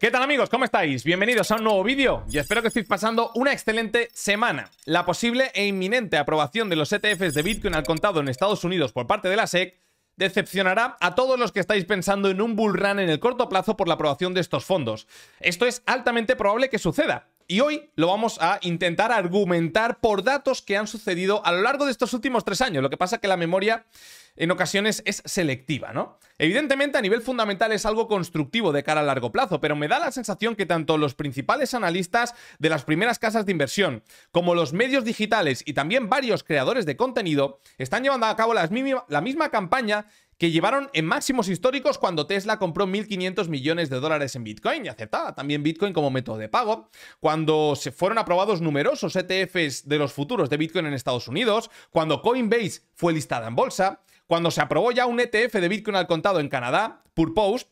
¿Qué tal amigos? ¿Cómo estáis? Bienvenidos a un nuevo vídeo y espero que estéis pasando una excelente semana. La posible e inminente aprobación de los ETFs de Bitcoin al contado en Estados Unidos por parte de la SEC decepcionará a todos los que estáis pensando en un bull run en el corto plazo por la aprobación de estos fondos. Esto es altamente probable que suceda. Y hoy lo vamos a intentar argumentar por datos que han sucedido a lo largo de estos últimos tres años. Lo que pasa es que la memoria en ocasiones es selectiva, ¿no? Evidentemente a nivel fundamental es algo constructivo de cara a largo plazo, pero me da la sensación que tanto los principales analistas de las primeras casas de inversión, como los medios digitales y también varios creadores de contenido, están llevando a cabo la misma campaña que llevaron en máximos históricos cuando Tesla compró 1.500 millones de dólares en Bitcoin y aceptaba también Bitcoin como método de pago, cuando se fueron aprobados numerosos ETFs de los futuros de Bitcoin en Estados Unidos, cuando Coinbase fue listada en bolsa, cuando se aprobó ya un ETF de Bitcoin al contado en Canadá, Purpose,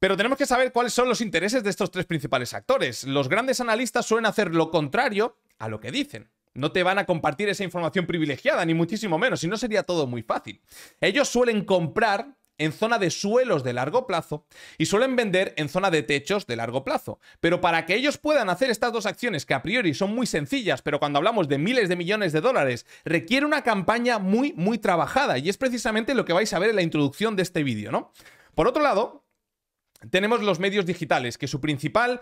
pero tenemos que saber cuáles son los intereses de estos tres principales actores. Los grandes analistas suelen hacer lo contrario a lo que dicen. No te van a compartir esa información privilegiada, ni muchísimo menos, si no sería todo muy fácil. Ellos suelen comprar en zona de suelos de largo plazo y suelen vender en zona de techos de largo plazo. Pero para que ellos puedan hacer estas dos acciones que a priori son muy sencillas, pero cuando hablamos de miles de millones de dólares, requiere una campaña muy, muy trabajada y es precisamente lo que vais a ver en la introducción de este vídeo, ¿no? Por otro lado, tenemos los medios digitales, que su principal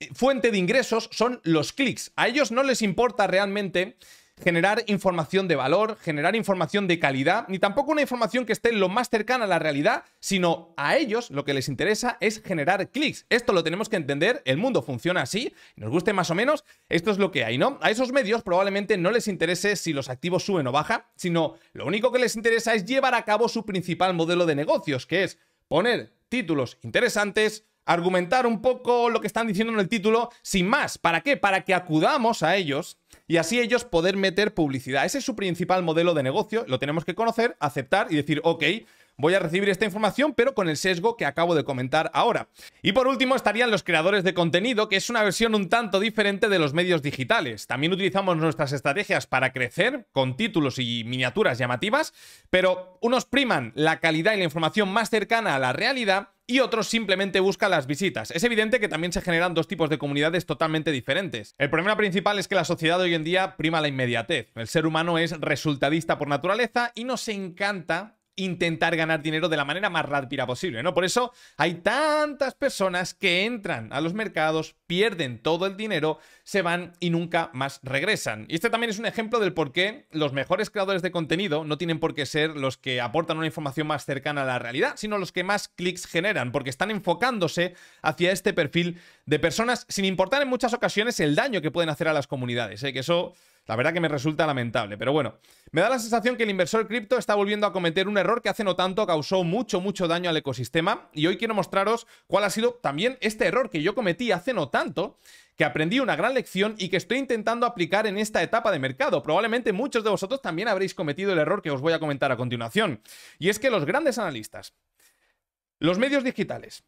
eh, fuente de ingresos son los clics. A ellos no les importa realmente generar información de valor, generar información de calidad, ni tampoco una información que esté lo más cercana a la realidad, sino a ellos lo que les interesa es generar clics. Esto lo tenemos que entender, el mundo funciona así, nos guste más o menos, esto es lo que hay, ¿no? A esos medios probablemente no les interese si los activos suben o bajan, sino lo único que les interesa es llevar a cabo su principal modelo de negocios, que es poner títulos interesantes, argumentar un poco lo que están diciendo en el título, sin más. ¿Para qué? Para que acudamos a ellos y así ellos poder meter publicidad. Ese es su principal modelo de negocio, lo tenemos que conocer, aceptar y decir, ok, voy a recibir esta información, pero con el sesgo que acabo de comentar ahora. Y por último estarían los creadores de contenido, que es una versión un tanto diferente de los medios digitales. También utilizamos nuestras estrategias para crecer con títulos y miniaturas llamativas, pero unos priman la calidad y la información más cercana a la realidad y otros simplemente buscan las visitas. Es evidente que también se generan dos tipos de comunidades totalmente diferentes. El problema principal es que la sociedad hoy en día prima la inmediatez. El ser humano es resultadista por naturaleza y nos encanta intentar ganar dinero de la manera más rápida posible, ¿no? Por eso hay tantas personas que entran a los mercados, pierden todo el dinero, se van y nunca más regresan. Y este también es un ejemplo del por qué los mejores creadores de contenido no tienen por qué ser los que aportan una información más cercana a la realidad, sino los que más clics generan, porque están enfocándose hacia este perfil de personas sin importar en muchas ocasiones el daño que pueden hacer a las comunidades, ¿eh? Que eso la verdad que me resulta lamentable, pero bueno, me da la sensación que el inversor cripto está volviendo a cometer un error que hace no tanto causó mucho, mucho daño al ecosistema y hoy quiero mostraros cuál ha sido también este error que yo cometí hace no tanto, que aprendí una gran lección y que estoy intentando aplicar en esta etapa de mercado. Probablemente muchos de vosotros también habréis cometido el error que os voy a comentar a continuación. Y es que los grandes analistas, los medios digitales,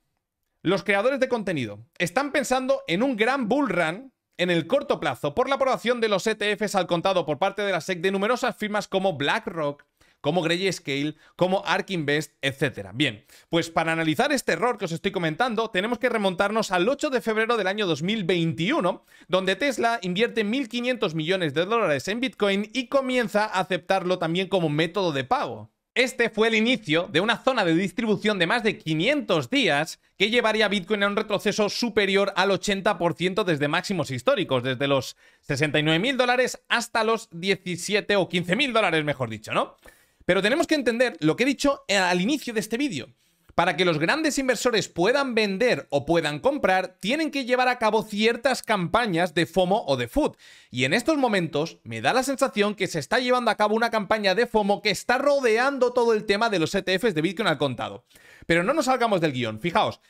los creadores de contenido, están pensando en un gran bull run en el corto plazo por la aprobación de los ETFs al contado por parte de la SEC de numerosas firmas como BlackRock, como Grayscale, como ARK Invest, etc. Bien, pues para analizar este error que os estoy comentando, tenemos que remontarnos al 8 de febrero del año 2021, donde Tesla invierte 1.500 millones de dólares en Bitcoin y comienza a aceptarlo también como método de pago. Este fue el inicio de una zona de distribución de más de 500 días que llevaría a Bitcoin a un retroceso superior al 80% desde máximos históricos, desde los 69 mil dólares hasta los 17 o 15 mil dólares, mejor dicho, ¿no? Pero tenemos que entender lo que he dicho al inicio de este vídeo. Para que los grandes inversores puedan vender o puedan comprar, tienen que llevar a cabo ciertas campañas de FOMO o de FUD. Y en estos momentos me da la sensación que se está llevando a cabo una campaña de FOMO que está rodeando todo el tema de los ETFs de Bitcoin al contado. Pero no nos salgamos del guion. Fijaos,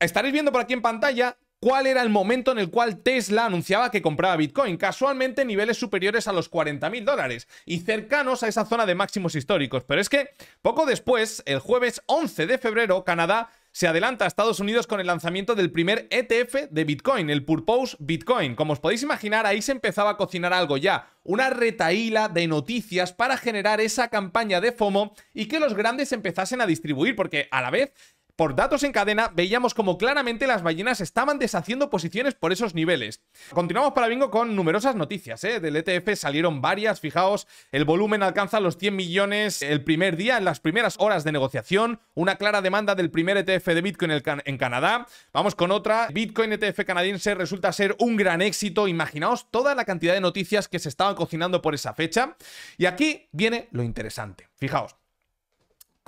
estaréis viendo por aquí en pantalla cuál era el momento en el cual Tesla anunciaba que compraba Bitcoin, casualmente niveles superiores a los 40 mil dólares y cercanos a esa zona de máximos históricos. Pero es que poco después, el jueves 11 de febrero, Canadá se adelanta a Estados Unidos con el lanzamiento del primer ETF de Bitcoin, el Purpose Bitcoin. Como os podéis imaginar, ahí se empezaba a cocinar algo ya, una retaíla de noticias para generar esa campaña de FOMO y que los grandes empezasen a distribuir, porque a la vez por datos en cadena, veíamos como claramente las ballenas estaban deshaciendo posiciones por esos niveles. Continuamos para Bingo con numerosas noticias, ¿eh? Del ETF salieron varias, fijaos, el volumen alcanza los 100 millones el primer día, en las primeras horas de negociación, una clara demanda del primer ETF de Bitcoin en Canadá. Vamos con otra, Bitcoin ETF canadiense resulta ser un gran éxito, imaginaos toda la cantidad de noticias que se estaban cocinando por esa fecha. Y aquí viene lo interesante, fijaos.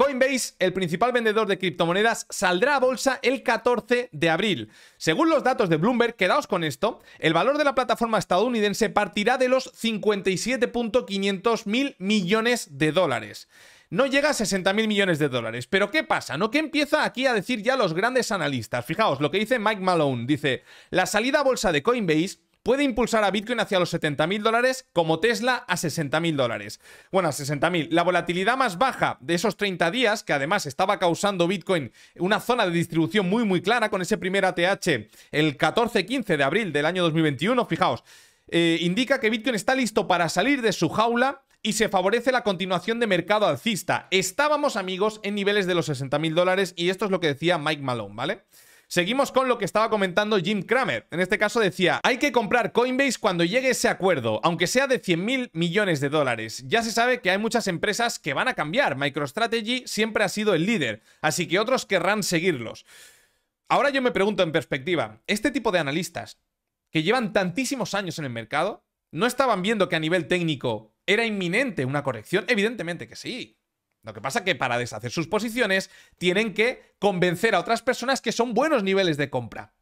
Coinbase, el principal vendedor de criptomonedas, saldrá a bolsa el 14 de abril. Según los datos de Bloomberg, quedaos con esto, el valor de la plataforma estadounidense partirá de los 57.500 mil millones de dólares. No llega a 60 mil millones de dólares. Pero ¿qué pasa? ¿No? ¿Qué empieza aquí a decir ya los grandes analistas? Fijaos, lo que dice Mike Malone. Dice, la salida a bolsa de Coinbase puede impulsar a Bitcoin hacia los 70 mil dólares como Tesla a 60 mil dólares. Bueno, a 60 mil. La volatilidad más baja de esos 30 días, que además estaba causando Bitcoin una zona de distribución muy muy clara con ese primer ATH el 14-15 de abril del año 2021, fijaos, eh, indica que Bitcoin está listo para salir de su jaula y se favorece la continuación de mercado alcista. Estábamos, amigos, en niveles de los 60 mil dólares y esto es lo que decía Mike Malone, ¿vale? Seguimos con lo que estaba comentando Jim Cramer. En este caso decía, hay que comprar Coinbase cuando llegue ese acuerdo, aunque sea de 100 mil millones de dólares. Ya se sabe que hay muchas empresas que van a cambiar. MicroStrategy siempre ha sido el líder, así que otros querrán seguirlos. Ahora yo me pregunto en perspectiva, este tipo de analistas que llevan tantísimos años en el mercado, ¿no estaban viendo que a nivel técnico era inminente una corrección? Evidentemente que sí. Lo que pasa es que para deshacer sus posiciones tienen que convencer a otras personas que son buenos niveles de compra.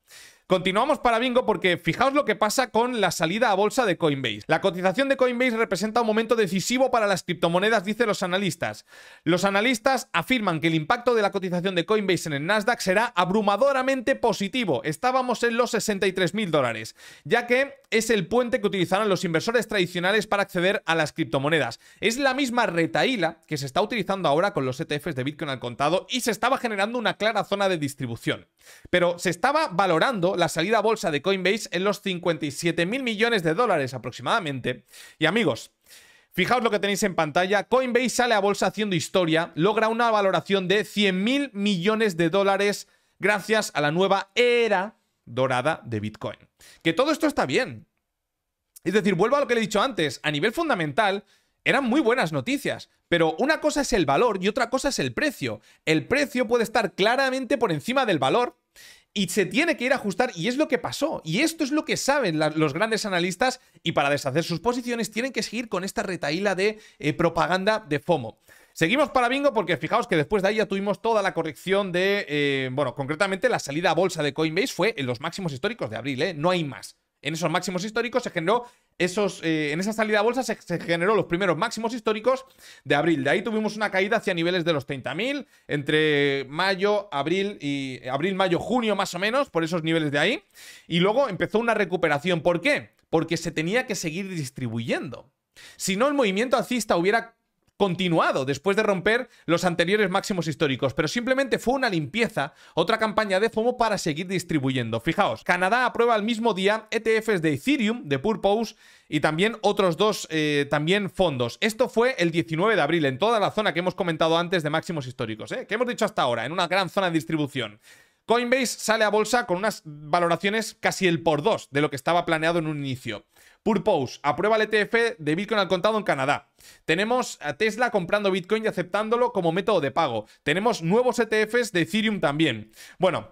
Continuamos para Bingo porque fijaos lo que pasa con la salida a bolsa de Coinbase. La cotización de Coinbase representa un momento decisivo para las criptomonedas, dicen los analistas. Los analistas afirman que el impacto de la cotización de Coinbase en el Nasdaq será abrumadoramente positivo. Estábamos en los 63 mil dólares, ya que es el puente que utilizaron los inversores tradicionales para acceder a las criptomonedas. Es la misma retaíla que se está utilizando ahora con los ETFs de Bitcoin al contado y se estaba generando una clara zona de distribución. Pero se estaba valorando la salida a bolsa de Coinbase en los 57 mil millones de dólares aproximadamente. Y amigos, Fijaos lo que tenéis en pantalla. Coinbase sale a bolsa haciendo historia, logra una valoración de 100 mil millones de dólares gracias a la nueva era dorada de Bitcoin. Que todo esto está bien. Es decir, vuelvo a lo que le he dicho antes, a nivel fundamental, eran muy buenas noticias, pero una cosa es el valor y otra cosa es el precio. El precio puede estar claramente por encima del valor y se tiene que ir a ajustar y es lo que pasó. Y esto es lo que saben los grandes analistas y para deshacer sus posiciones tienen que seguir con esta retaíla de eh, propaganda de FOMO. Seguimos para Bingo porque fijaos que después de ahí ya tuvimos toda la corrección de, eh, bueno, concretamente la salida a bolsa de Coinbase fue en los máximos históricos de abril, ¿eh? No hay más. En esos máximos históricos se generó esos, eh, en esa salida a bolsa se, generó los primeros máximos históricos de abril. De ahí tuvimos una caída hacia niveles de los 30.000 entre mayo, abril y abril, mayo, junio más o menos, por esos niveles de ahí. Y luego empezó una recuperación. ¿Por qué? Porque se tenía que seguir distribuyendo. Si no, el movimiento alcista hubiera continuado después de romper los anteriores máximos históricos, pero simplemente fue una limpieza, otra campaña de FOMO para seguir distribuyendo. Fijaos, Canadá aprueba el mismo día ETFs de Ethereum, de Purpose y también otros dos eh, también fondos. Esto fue el 19 de abril, en toda la zona que hemos comentado antes de máximos históricos, ¿eh? que hemos dicho hasta ahora, en una gran zona de distribución. Coinbase sale a bolsa con unas valoraciones casi el por dos de lo que estaba planeado en un inicio. Purpose aprueba el ETF de Bitcoin al contado en Canadá. Tenemos a Tesla comprando Bitcoin y aceptándolo como método de pago. Tenemos nuevos ETFs de Ethereum también. Bueno,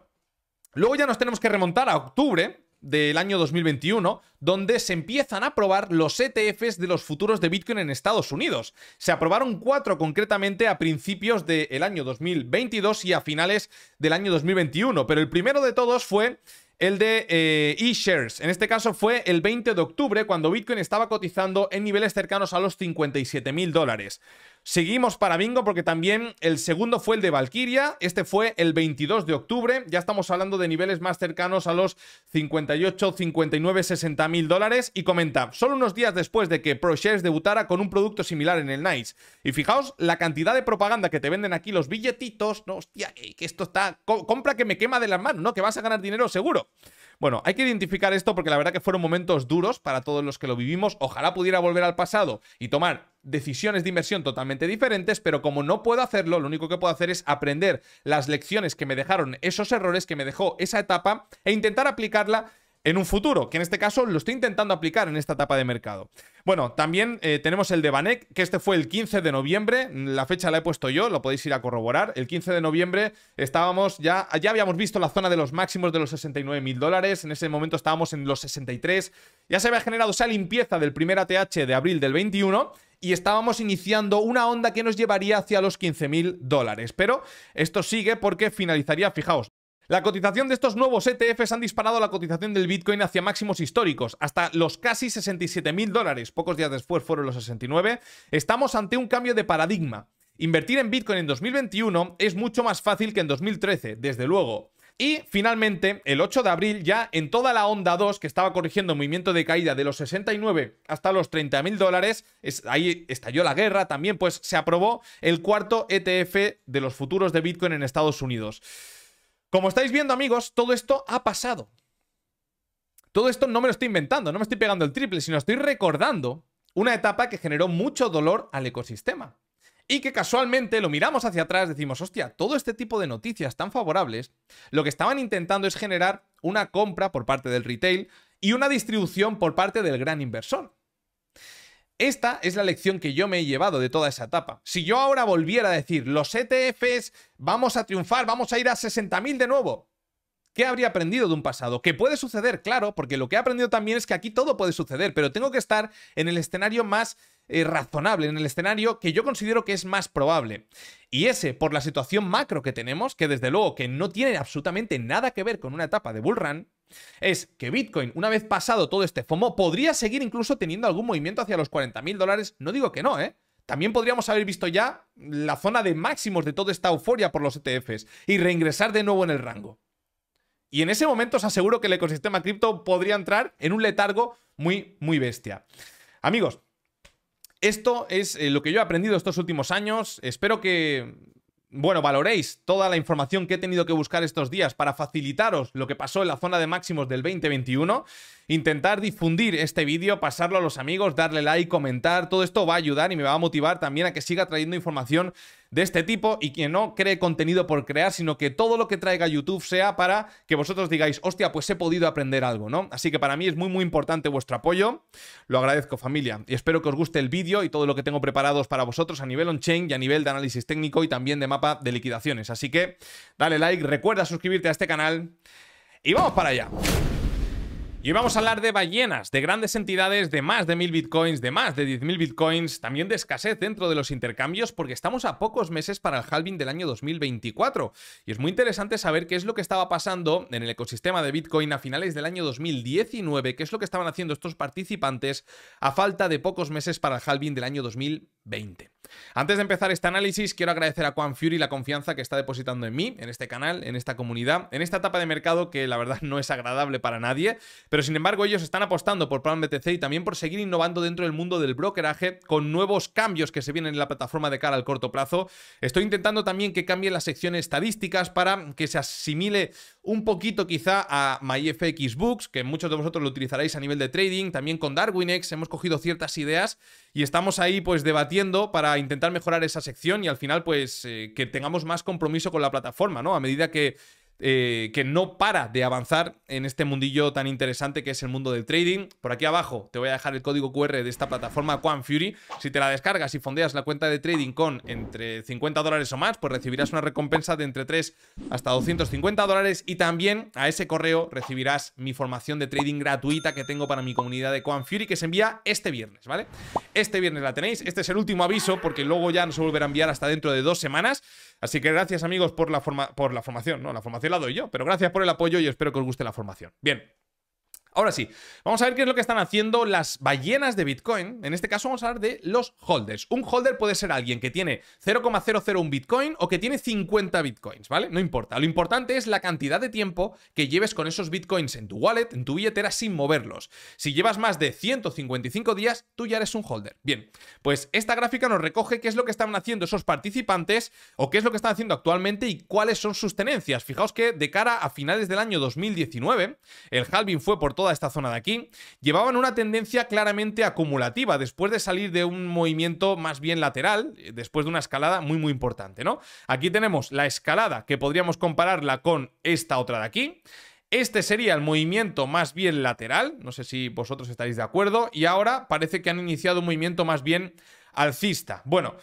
luego ya nos tenemos que remontar a octubre, del año 2021, donde se empiezan a aprobar los ETFs de los futuros de Bitcoin en Estados Unidos. Se aprobaron cuatro concretamente a principios del año 2022 y a finales del año 2021, pero el primero de todos fue el de eh, eShares. En este caso fue el 20 de octubre, cuando Bitcoin estaba cotizando en niveles cercanos a los 57 mil dólares. Seguimos para Bingo porque también el segundo fue el de Valkyria, este fue el 22 de octubre, ya estamos hablando de niveles más cercanos a los 58, 59, 60 mil dólares y comenta, solo unos días después de que ProShares debutara con un producto similar en el Nice. Y fijaos la cantidad de propaganda que te venden aquí, los billetitos, no, hostia, que esto está, compra que me quema de las manos, ¿no? Que vas a ganar dinero seguro. Bueno, hay que identificar esto porque la verdad que fueron momentos duros para todos los que lo vivimos. Ojalá pudiera volver al pasado y tomar decisiones de inversión totalmente diferentes, pero como no puedo hacerlo, lo único que puedo hacer es aprender las lecciones que me dejaron esos errores, que me dejó esa etapa e intentar aplicarla en un futuro, que en este caso lo estoy intentando aplicar en esta etapa de mercado. Bueno, también eh, tenemos el de Banek, que este fue el 15 de noviembre, la fecha la he puesto yo, lo podéis ir a corroborar. El 15 de noviembre estábamos ya, ya habíamos visto la zona de los máximos de los 69 mil dólares, en ese momento estábamos en los 63, ya se había generado esa limpieza del primer ATH de abril del 21 y estábamos iniciando una onda que nos llevaría hacia los 15 mil dólares. Pero esto sigue porque finalizaría, fijaos, la cotización de estos nuevos ETFs han disparado la cotización del Bitcoin hacia máximos históricos, hasta los casi 67 mil dólares. Pocos días después fueron los 69. Estamos ante un cambio de paradigma. Invertir en Bitcoin en 2021 es mucho más fácil que en 2013, desde luego. Y finalmente, el 8 de abril, ya en toda la onda 2, que estaba corrigiendo movimiento de caída de los 69 hasta los 30 mil dólares, ahí estalló la guerra, también pues se aprobó el cuarto ETF de los futuros de Bitcoin en Estados Unidos. Como estáis viendo, amigos, todo esto ha pasado. Todo esto no me lo estoy inventando, no me estoy pegando el triple, sino estoy recordando una etapa que generó mucho dolor al ecosistema. Y que casualmente lo miramos hacia atrás, decimos, hostia, todo este tipo de noticias tan favorables, lo que estaban intentando es generar una compra por parte del retail y una distribución por parte del gran inversor. Esta es la lección que yo me he llevado de toda esa etapa. Si yo ahora volviera a decir, los ETFs vamos a triunfar, vamos a ir a 60.000 de nuevo, ¿qué habría aprendido de un pasado? Que puede suceder, claro, porque lo que he aprendido también es que aquí todo puede suceder, pero tengo que estar en el escenario más eh, razonable, en el escenario que yo considero que es más probable. Y ese, por la situación macro que tenemos, que desde luego que no tiene absolutamente nada que ver con una etapa de bull run, es que Bitcoin, una vez pasado todo este FOMO, podría seguir incluso teniendo algún movimiento hacia los 40 mil dólares. No digo que no, ¿eh? También podríamos haber visto ya la zona de máximos de toda esta euforia por los ETFs y reingresar de nuevo en el rango. Y en ese momento os aseguro que el ecosistema cripto podría entrar en un letargo muy, muy bestia. Amigos, esto es eh, lo que yo he aprendido estos últimos años. Espero que bueno, valoréis toda la información que he tenido que buscar estos días para facilitaros lo que pasó en la zona de máximos del 2021 intentar difundir este vídeo, pasarlo a los amigos, darle like, comentar, todo esto va a ayudar y me va a motivar también a que siga trayendo información de este tipo y que no cree contenido por crear, sino que todo lo que traiga YouTube sea para que vosotros digáis, hostia, pues he podido aprender algo, ¿no? Así que para mí es muy, muy importante vuestro apoyo. Lo agradezco, familia. Y espero que os guste el vídeo y todo lo que tengo preparados para vosotros a nivel on-chain y a nivel de análisis técnico y también de mapa de liquidaciones. Así que dale like, recuerda suscribirte a este canal y vamos para allá. Y hoy vamos a hablar de ballenas, de grandes entidades de más de mil bitcoins, de más de 10.000 bitcoins, también de escasez dentro de los intercambios, porque estamos a pocos meses para el halving del año 2024. Y es muy interesante saber qué es lo que estaba pasando en el ecosistema de Bitcoin a finales del año 2019, qué es lo que estaban haciendo estos participantes a falta de pocos meses para el halving del año 2020. Antes de empezar este análisis, quiero agradecer a Quan Fury la confianza que está depositando en mí, en este canal, en esta comunidad, en esta etapa de mercado que la verdad no es agradable para nadie, pero sin embargo ellos están apostando por Plan BTC y también por seguir innovando dentro del mundo del brokeraje con nuevos cambios que se vienen en la plataforma de cara al corto plazo. Estoy intentando también que cambie las secciones estadísticas para que se asimile un poquito quizá a MyFX Books, que muchos de vosotros lo utilizaréis a nivel de trading, también con DarwinX hemos cogido ciertas ideas y estamos ahí pues debatiendo para intentar mejorar esa sección y al final pues eh, que tengamos más compromiso con la plataforma, ¿no? A medida que eh, que no para de avanzar en este mundillo tan interesante que es el mundo del trading. Por aquí abajo te voy a dejar el código QR de esta plataforma Fury. Si te la descargas y fondeas la cuenta de trading con entre 50 dólares o más, pues recibirás una recompensa de entre 3 hasta 250 dólares y también a ese correo recibirás mi formación de trading gratuita que tengo para mi comunidad de Fury que se envía este viernes, ¿vale? Este viernes la tenéis. Este es el último aviso porque luego ya no se volverá a enviar hasta dentro de dos semanas. Así que gracias amigos por la, por la formación, ¿no? La formación la doy yo, pero gracias por el apoyo y espero que os guste la formación. Bien, Ahora sí, vamos a ver qué es lo que están haciendo las ballenas de Bitcoin. En este caso vamos a hablar de los holders. Un holder puede ser alguien que tiene 0,001 Bitcoin o que tiene 50 Bitcoins, ¿vale? No importa. Lo importante es la cantidad de tiempo que lleves con esos Bitcoins en tu wallet, en tu billetera, sin moverlos. Si llevas más de 155 días, tú ya eres un holder. Bien, pues esta gráfica nos recoge qué es lo que están haciendo esos participantes o qué es lo que están haciendo actualmente y cuáles son sus tenencias. Fijaos que de cara a finales del año 2019, el halving fue por esta zona de aquí, llevaban una tendencia claramente acumulativa, después de salir de un movimiento más bien lateral, después de una escalada muy muy importante, ¿no? Aquí tenemos la escalada, que podríamos compararla con esta otra de aquí, este sería el movimiento más bien lateral, no sé si vosotros estaréis de acuerdo, y ahora parece que han iniciado un movimiento más bien alcista. Bueno,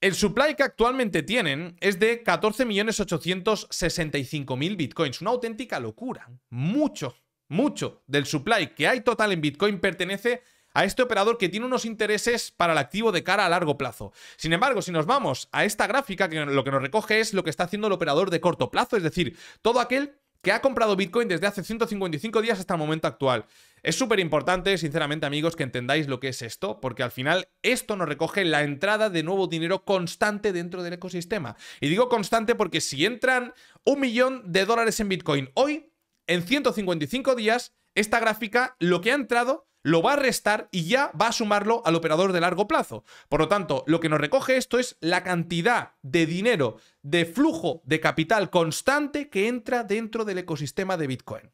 el supply que actualmente tienen es de 14.865.000 bitcoins, una auténtica locura, mucho, mucho del supply que hay total en Bitcoin pertenece a este operador que tiene unos intereses para el activo de cara a largo plazo. Sin embargo, si nos vamos a esta gráfica, que lo que nos recoge es lo que está haciendo el operador de corto plazo, es decir, todo aquel que ha comprado Bitcoin desde hace 155 días hasta el momento actual. Es súper importante, sinceramente amigos, que entendáis lo que es esto, porque al final esto nos recoge la entrada de nuevo dinero constante dentro del ecosistema. Y digo constante porque si entran un millón de dólares en Bitcoin hoy, en 155 días, esta gráfica lo que ha entrado lo va a restar y ya va a sumarlo al operador de largo plazo. Por lo tanto, lo que nos recoge esto es la cantidad de dinero, de flujo de capital constante que entra dentro del ecosistema de Bitcoin.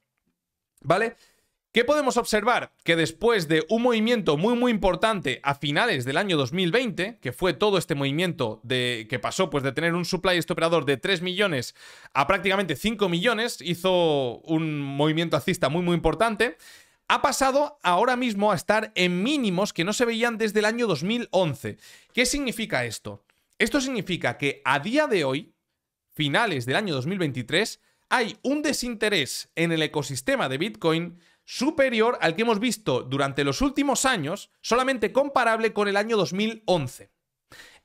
¿Vale? ¿Qué podemos observar? Que después de un movimiento muy muy importante a finales del año 2020, que fue todo este movimiento de, que pasó pues de tener un supply este operador de 3 millones a prácticamente 5 millones, hizo un movimiento alcista muy muy importante, ha pasado ahora mismo a estar en mínimos que no se veían desde el año 2011. ¿Qué significa esto? Esto significa que a día de hoy, finales del año 2023, hay un desinterés en el ecosistema de Bitcoin superior al que hemos visto durante los últimos años, solamente comparable con el año 2011.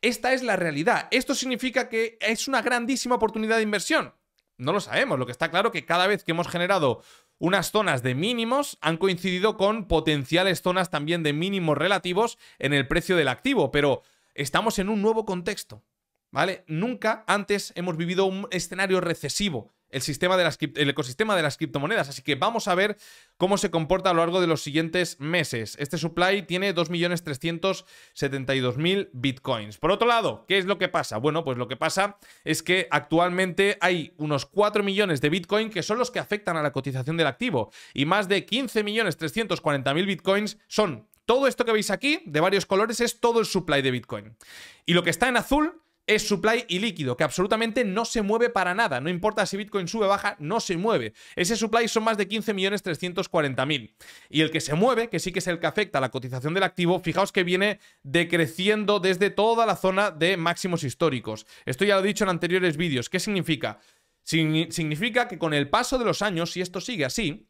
Esta es la realidad. ¿Esto significa que es una grandísima oportunidad de inversión? No lo sabemos. Lo que está claro que cada vez que hemos generado unas zonas de mínimos han coincidido con potenciales zonas también de mínimos relativos en el precio del activo, pero estamos en un nuevo contexto, ¿vale? Nunca antes hemos vivido un escenario recesivo el, sistema de las, el ecosistema de las criptomonedas. Así que vamos a ver cómo se comporta a lo largo de los siguientes meses. Este supply tiene 2.372.000 bitcoins. Por otro lado, ¿qué es lo que pasa? Bueno, pues lo que pasa es que actualmente hay unos 4 millones de bitcoin que son los que afectan a la cotización del activo y más de 15.340.000 bitcoins son todo esto que veis aquí, de varios colores, es todo el supply de Bitcoin. Y lo que está en azul es supply y líquido, que absolutamente no se mueve para nada. No importa si Bitcoin sube o baja, no se mueve. Ese supply son más de 15.340.000. Y el que se mueve, que sí que es el que afecta a la cotización del activo, fijaos que viene decreciendo desde toda la zona de máximos históricos. Esto ya lo he dicho en anteriores vídeos. ¿Qué significa? Significa que con el paso de los años, si esto sigue así,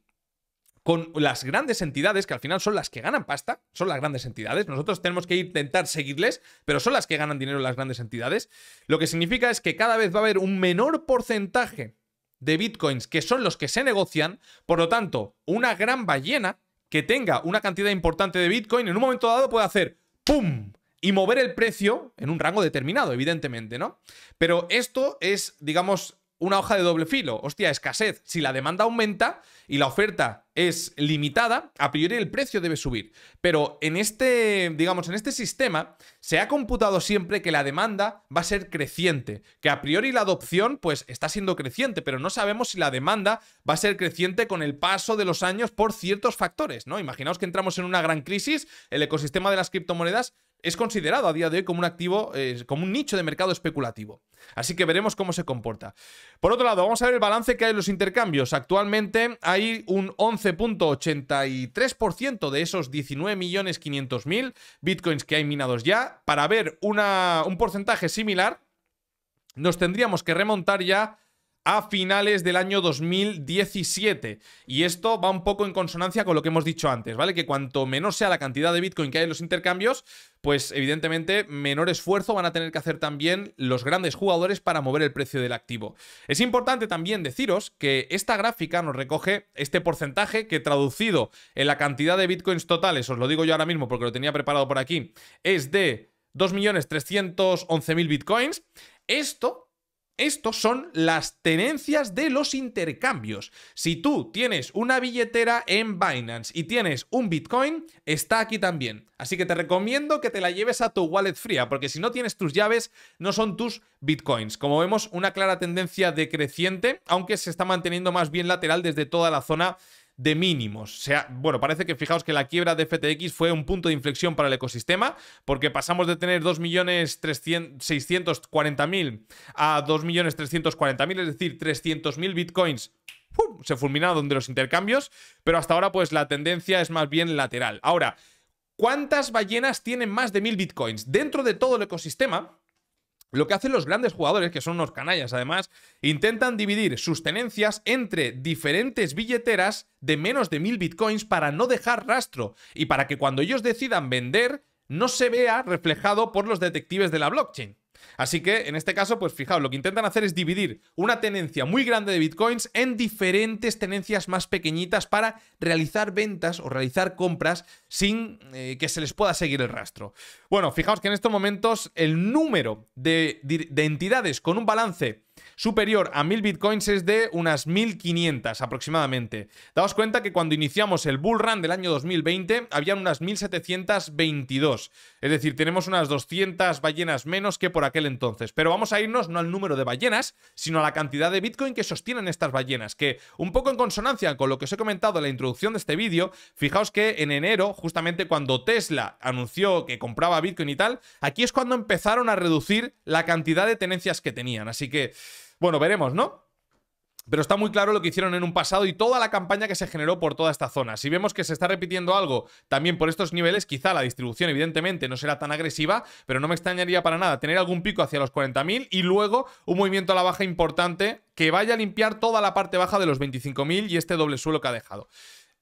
con las grandes entidades, que al final son las que ganan pasta, son las grandes entidades, nosotros tenemos que intentar seguirles, pero son las que ganan dinero las grandes entidades, lo que significa es que cada vez va a haber un menor porcentaje de bitcoins que son los que se negocian, por lo tanto, una gran ballena que tenga una cantidad importante de bitcoin en un momento dado puede hacer ¡pum! y mover el precio en un rango determinado, evidentemente, ¿no? Pero esto es, digamos, una hoja de doble filo. Hostia, escasez. Si la demanda aumenta y la oferta es limitada, a priori el precio debe subir. Pero en este, digamos, en este sistema se ha computado siempre que la demanda va a ser creciente, que a priori la adopción pues está siendo creciente, pero no sabemos si la demanda va a ser creciente con el paso de los años por ciertos factores, ¿no? Imaginaos que entramos en una gran crisis, el ecosistema de las criptomonedas es considerado a día de hoy como un activo, eh, como un nicho de mercado especulativo. Así que veremos cómo se comporta. Por otro lado, vamos a ver el balance que hay en los intercambios. Actualmente hay un 11.83% de esos 19.500.000 bitcoins que hay minados ya. Para ver una, un porcentaje similar, nos tendríamos que remontar ya a finales del año 2017. Y esto va un poco en consonancia con lo que hemos dicho antes, ¿vale? Que cuanto menor sea la cantidad de Bitcoin que hay en los intercambios, pues evidentemente menor esfuerzo van a tener que hacer también los grandes jugadores para mover el precio del activo. Es importante también deciros que esta gráfica nos recoge este porcentaje que traducido en la cantidad de Bitcoins totales, os lo digo yo ahora mismo porque lo tenía preparado por aquí, es de 2.311.000 Bitcoins. Esto estos son las tenencias de los intercambios. Si tú tienes una billetera en Binance y tienes un Bitcoin, está aquí también. Así que te recomiendo que te la lleves a tu wallet fría, porque si no tienes tus llaves, no son tus Bitcoins. Como vemos, una clara tendencia decreciente, aunque se está manteniendo más bien lateral desde toda la zona de mínimos. Sea, bueno, parece que fijaos que la quiebra de FTX fue un punto de inflexión para el ecosistema, porque pasamos de tener 2.640.000 a 2.340.000, es decir, 300.000 bitcoins se fulminaron de los intercambios, pero hasta ahora pues la tendencia es más bien lateral. Ahora, ¿cuántas ballenas tienen más de 1.000 bitcoins? Dentro de todo el ecosistema, lo que hacen los grandes jugadores, que son unos canallas además, intentan dividir sus tenencias entre diferentes billeteras de menos de mil bitcoins para no dejar rastro y para que cuando ellos decidan vender no se vea reflejado por los detectives de la blockchain. Así que en este caso, pues fijaos, lo que intentan hacer es dividir una tenencia muy grande de bitcoins en diferentes tenencias más pequeñitas para realizar ventas o realizar compras sin eh, que se les pueda seguir el rastro. Bueno, fijaos que en estos momentos el número de, de entidades con un balance superior a 1000 bitcoins es de unas 1500 aproximadamente. Daos cuenta que cuando iniciamos el bull run del año 2020 habían unas 1722. Es decir, tenemos unas 200 ballenas menos que por aquel entonces. Pero vamos a irnos no al número de ballenas, sino a la cantidad de bitcoin que sostienen estas ballenas. Que un poco en consonancia con lo que os he comentado en la introducción de este vídeo, fijaos que en enero, justamente cuando Tesla anunció que compraba bitcoin y tal, aquí es cuando empezaron a reducir la cantidad de tenencias que tenían. Así que... Bueno, veremos, ¿no? Pero está muy claro lo que hicieron en un pasado y toda la campaña que se generó por toda esta zona. Si vemos que se está repitiendo algo también por estos niveles, quizá la distribución evidentemente no será tan agresiva, pero no me extrañaría para nada tener algún pico hacia los 40.000 y luego un movimiento a la baja importante que vaya a limpiar toda la parte baja de los 25.000 y este doble suelo que ha dejado.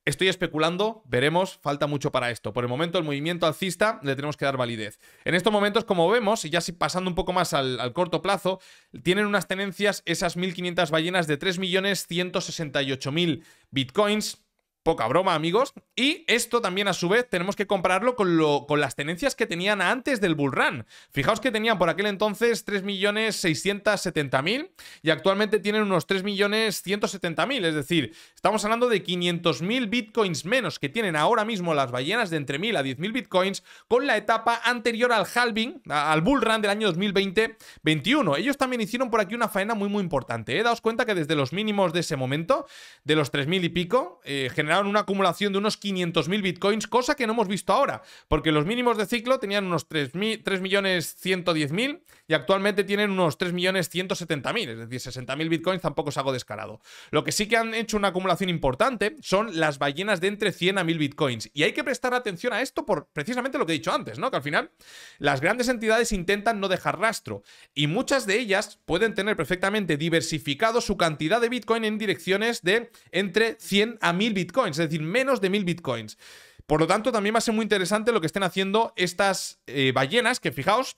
Estoy especulando, veremos, falta mucho para esto. Por el momento, el movimiento alcista le tenemos que dar validez. En estos momentos, como vemos, y ya pasando un poco más al, al corto plazo, tienen unas tenencias esas 1.500 ballenas de 3.168.000 bitcoins Poca broma, amigos. Y esto también, a su vez, tenemos que compararlo con, lo, con las tenencias que tenían antes del bull run. Fijaos que tenían por aquel entonces 3.670.000 y actualmente tienen unos 3.170.000. Es decir, estamos hablando de 500.000 bitcoins menos que tienen ahora mismo las ballenas de entre 1.000 a 10.000 bitcoins con la etapa anterior al halving, al bull run del año 2020-21. Ellos también hicieron por aquí una faena muy, muy importante. ¿eh? Daos cuenta que desde los mínimos de ese momento, de los 3.000 y pico, eh, generaron una acumulación de unos 500.000 bitcoins, cosa que no hemos visto ahora, porque los mínimos de ciclo tenían unos 3.110.000 y actualmente tienen unos 3.170.000, es decir, 60.000 bitcoins tampoco es algo descarado. Lo que sí que han hecho una acumulación importante son las ballenas de entre 100 a 1.000 bitcoins, y hay que prestar atención a esto por precisamente lo que he dicho antes, ¿no? Que al final las grandes entidades intentan no dejar rastro, y muchas de ellas pueden tener perfectamente diversificado su cantidad de bitcoin en direcciones de entre 100 a 1.000 bitcoins es decir, menos de 1000 bitcoins. Por lo tanto, también va a ser muy interesante lo que estén haciendo estas eh, ballenas, que fijaos,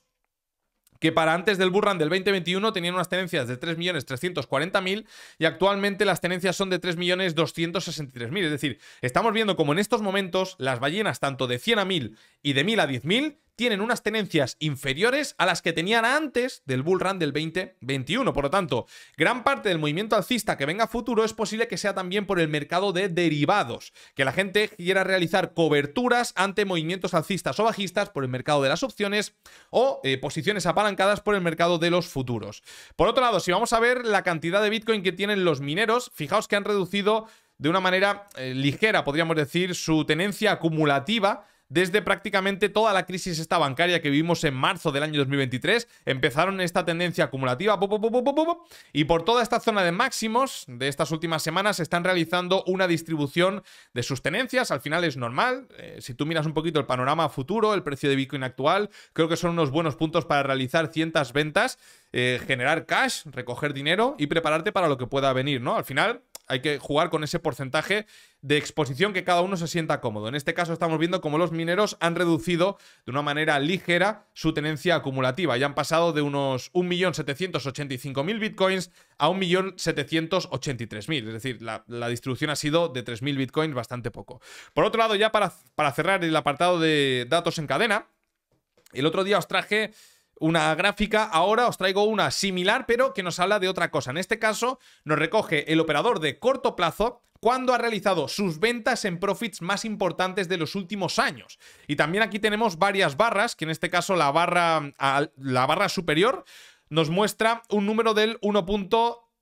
que para antes del burran del 2021 tenían unas tenencias de 3.340.000 y actualmente las tenencias son de 3.263.000. Es decir, estamos viendo como en estos momentos las ballenas tanto de 100 a 1.000 y de 1.000 a 10.000 tienen unas tenencias inferiores a las que tenían antes del bull run del 2021. Por lo tanto, gran parte del movimiento alcista que venga a futuro es posible que sea también por el mercado de derivados, que la gente quiera realizar coberturas ante movimientos alcistas o bajistas por el mercado de las opciones o eh, posiciones apalancadas por el mercado de los futuros. Por otro lado, si vamos a ver la cantidad de Bitcoin que tienen los mineros, fijaos que han reducido de una manera eh, ligera, podríamos decir, su tenencia acumulativa desde prácticamente toda la crisis esta bancaria que vivimos en marzo del año 2023. Empezaron esta tendencia acumulativa y por toda esta zona de máximos de estas últimas semanas están realizando una distribución de sus tenencias. Al final es normal. Eh, si tú miras un poquito el panorama futuro, el precio de Bitcoin actual, creo que son unos buenos puntos para realizar cientas ventas, eh, generar cash, recoger dinero y prepararte para lo que pueda venir, ¿no? Al final hay que jugar con ese porcentaje de exposición que cada uno se sienta cómodo. En este caso estamos viendo cómo los mineros han reducido de una manera ligera su tenencia acumulativa. Ya han pasado de unos 1.785.000 bitcoins a 1.783.000. Es decir, la, distribución ha sido de 3.000 bitcoins bastante poco. Por otro lado, ya para, para cerrar el apartado de datos en cadena, el otro día os traje una gráfica, ahora os traigo una similar, pero que nos habla de otra cosa. En este caso, nos recoge el operador de corto plazo cuando ha realizado sus ventas en profits más importantes de los últimos años. Y también aquí tenemos varias barras, que en este caso la barra, la barra superior nos muestra un número del 1.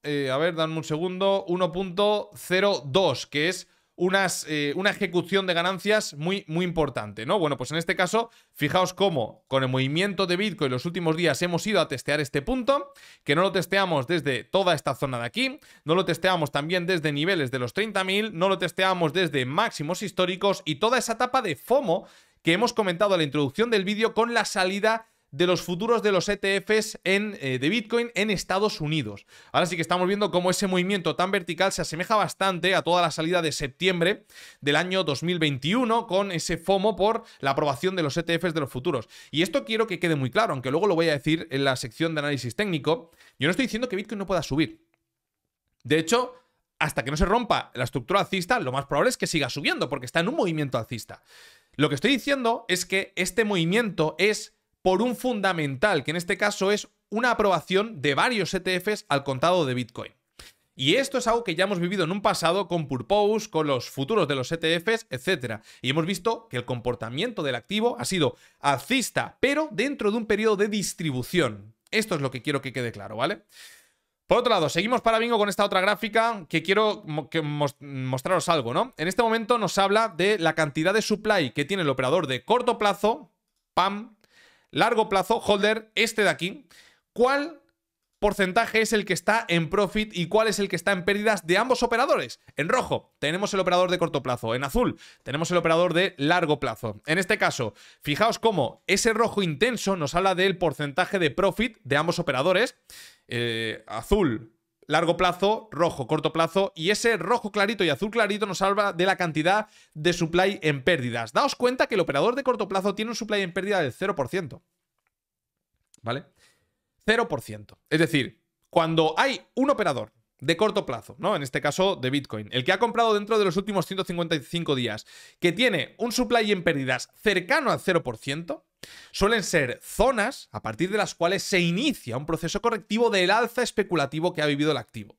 Eh, a ver, dame un segundo, 1.02, que es unas, eh, una ejecución de ganancias muy, muy importante, ¿no? Bueno, pues en este caso, fijaos cómo con el movimiento de Bitcoin los últimos días hemos ido a testear este punto, que no lo testeamos desde toda esta zona de aquí, no lo testeamos también desde niveles de los 30.000, no lo testeamos desde máximos históricos y toda esa etapa de FOMO que hemos comentado en la introducción del vídeo con la salida de los futuros de los ETFs en, eh, de Bitcoin en Estados Unidos. Ahora sí que estamos viendo cómo ese movimiento tan vertical se asemeja bastante a toda la salida de septiembre del año 2021 con ese FOMO por la aprobación de los ETFs de los futuros. Y esto quiero que quede muy claro, aunque luego lo voy a decir en la sección de análisis técnico. Yo no estoy diciendo que Bitcoin no pueda subir. De hecho, hasta que no se rompa la estructura alcista, lo más probable es que siga subiendo, porque está en un movimiento alcista. Lo que estoy diciendo es que este movimiento es por un fundamental, que en este caso es una aprobación de varios ETFs al contado de Bitcoin. Y esto es algo que ya hemos vivido en un pasado con Purpose, con los futuros de los ETFs, etc. Y hemos visto que el comportamiento del activo ha sido alcista, pero dentro de un periodo de distribución. Esto es lo que quiero que quede claro, ¿vale? Por otro lado, seguimos para bingo con esta otra gráfica que quiero mostraros algo, ¿no? En este momento nos habla de la cantidad de supply que tiene el operador de corto plazo, PAM, largo plazo, holder, este de aquí, ¿cuál porcentaje es el que está en profit y cuál es el que está en pérdidas de ambos operadores. En rojo tenemos el operador de corto plazo, en azul tenemos el operador de largo plazo. En este caso, fijaos cómo ese rojo intenso nos habla del porcentaje de profit de ambos operadores. Eh, azul largo plazo, rojo, corto plazo, y ese rojo clarito y azul clarito nos habla de la cantidad de supply en pérdidas. Daos cuenta que el operador de corto plazo tiene un supply en pérdida del 0%. ¿Vale? 0%. Es decir, cuando hay un operador de corto plazo, ¿no? En este caso de Bitcoin, el que ha comprado dentro de los últimos 155 días, que tiene un supply en pérdidas cercano al 0%, suelen ser zonas a partir de las cuales se inicia un proceso correctivo del alza especulativo que ha vivido el activo.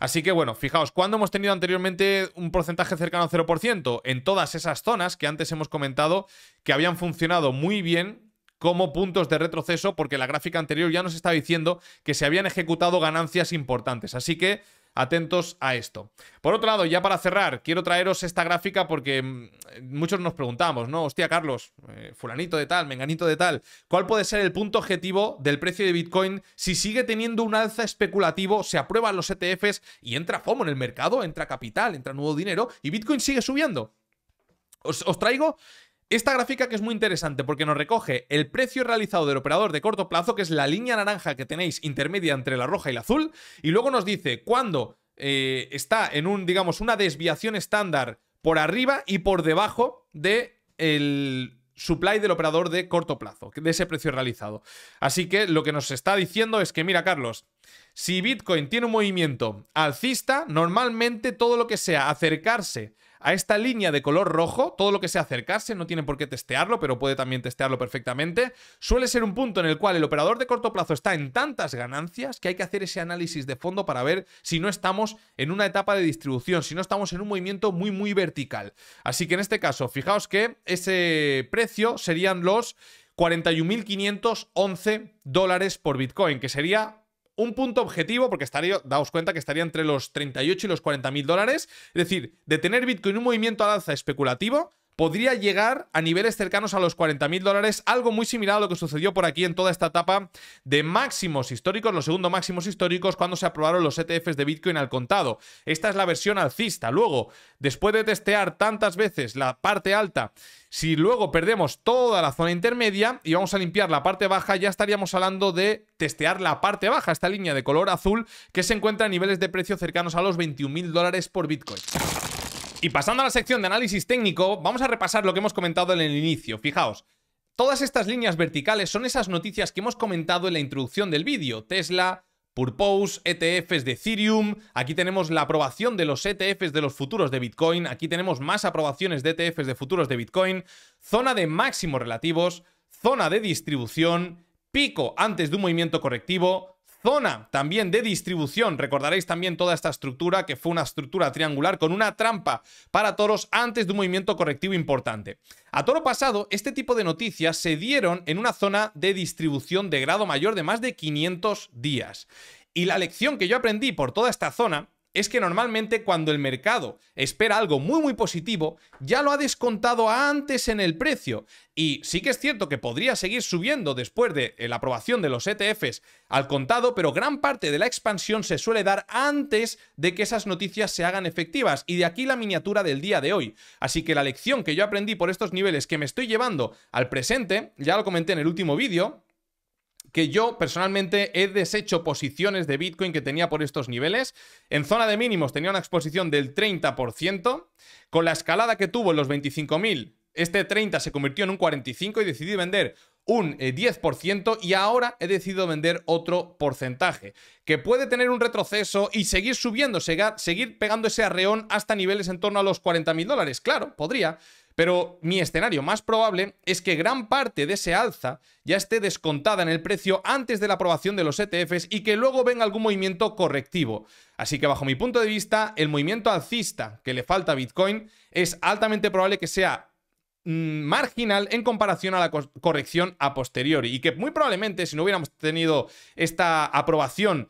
Así que bueno, fijaos, ¿cuándo hemos tenido anteriormente un porcentaje cercano al 0%? En todas esas zonas que antes hemos comentado que habían funcionado muy bien como puntos de retroceso porque la gráfica anterior ya nos estaba diciendo que se habían ejecutado ganancias importantes. Así que atentos a esto. Por otro lado, ya para cerrar, quiero traeros esta gráfica porque mm, muchos nos preguntamos, ¿no? Hostia, Carlos, eh, fulanito de tal, menganito de tal, ¿cuál puede ser el punto objetivo del precio de Bitcoin si sigue teniendo un alza especulativo, se aprueban los ETFs y entra FOMO en el mercado, entra capital, entra nuevo dinero y Bitcoin sigue subiendo? Os, os traigo esta gráfica que es muy interesante porque nos recoge el precio realizado del operador de corto plazo, que es la línea naranja que tenéis intermedia entre la roja y la azul, y luego nos dice cuándo eh, está en un, digamos, una desviación estándar por arriba y por debajo de el supply del operador de corto plazo, de ese precio realizado. Así que lo que nos está diciendo es que, mira, Carlos, si Bitcoin tiene un movimiento alcista, normalmente todo lo que sea acercarse a esta línea de color rojo, todo lo que sea acercarse, no tiene por qué testearlo, pero puede también testearlo perfectamente, suele ser un punto en el cual el operador de corto plazo está en tantas ganancias que hay que hacer ese análisis de fondo para ver si no estamos en una etapa de distribución, si no estamos en un movimiento muy, muy vertical. Así que en este caso, fijaos que ese precio serían los 41.511 dólares por Bitcoin, que sería un punto objetivo, porque estaría, daos cuenta que estaría entre los 38 y los 40 mil dólares. Es decir, de tener Bitcoin un movimiento al alza especulativo, podría llegar a niveles cercanos a los 40.000 dólares, algo muy similar a lo que sucedió por aquí en toda esta etapa de máximos históricos, los segundos máximos históricos, cuando se aprobaron los ETFs de Bitcoin al contado. Esta es la versión alcista. Luego, después de testear tantas veces la parte alta, si luego perdemos toda la zona intermedia y vamos a limpiar la parte baja, ya estaríamos hablando de testear la parte baja, esta línea de color azul que se encuentra a niveles de precio cercanos a los 21.000 dólares por Bitcoin. Y pasando a la sección de análisis técnico, vamos a repasar lo que hemos comentado en el inicio. Fijaos, todas estas líneas verticales son esas noticias que hemos comentado en la introducción del vídeo. Tesla, Purpose, ETFs de Ethereum, aquí tenemos la aprobación de los ETFs de los futuros de Bitcoin, aquí tenemos más aprobaciones de ETFs de futuros de Bitcoin, zona de máximos relativos, zona de distribución, pico antes de un movimiento correctivo, Zona también de distribución. Recordaréis también toda esta estructura que fue una estructura triangular con una trampa para toros antes de un movimiento correctivo importante. A toro pasado, este tipo de noticias se dieron en una zona de distribución de grado mayor de más de 500 días. Y la lección que yo aprendí por toda esta zona es que normalmente cuando el mercado espera algo muy muy positivo, ya lo ha descontado antes en el precio. Y sí que es cierto que podría seguir subiendo después de la aprobación de los ETFs al contado, pero gran parte de la expansión se suele dar antes de que esas noticias se hagan efectivas. Y de aquí la miniatura del día de hoy. Así que la lección que yo aprendí por estos niveles que me estoy llevando al presente, ya lo comenté en el último vídeo, que yo personalmente he deshecho posiciones de Bitcoin que tenía por estos niveles. En zona de mínimos tenía una exposición del 30%. Con la escalada que tuvo en los 25.000, este 30 se convirtió en un 45 y decidí vender un 10% eh, y ahora he decidido vender otro porcentaje, que puede tener un retroceso y seguir subiendo, seguir pegando ese arreón hasta niveles en torno a los 40.000 dólares. Claro, podría, pero mi escenario más probable es que gran parte de ese alza ya esté descontada en el precio antes de la aprobación de los ETFs y que luego venga algún movimiento correctivo. Así que bajo mi punto de vista, el movimiento alcista que le falta a Bitcoin es altamente probable que sea mm, marginal en comparación a la corrección a posteriori y que muy probablemente si no hubiéramos tenido esta aprobación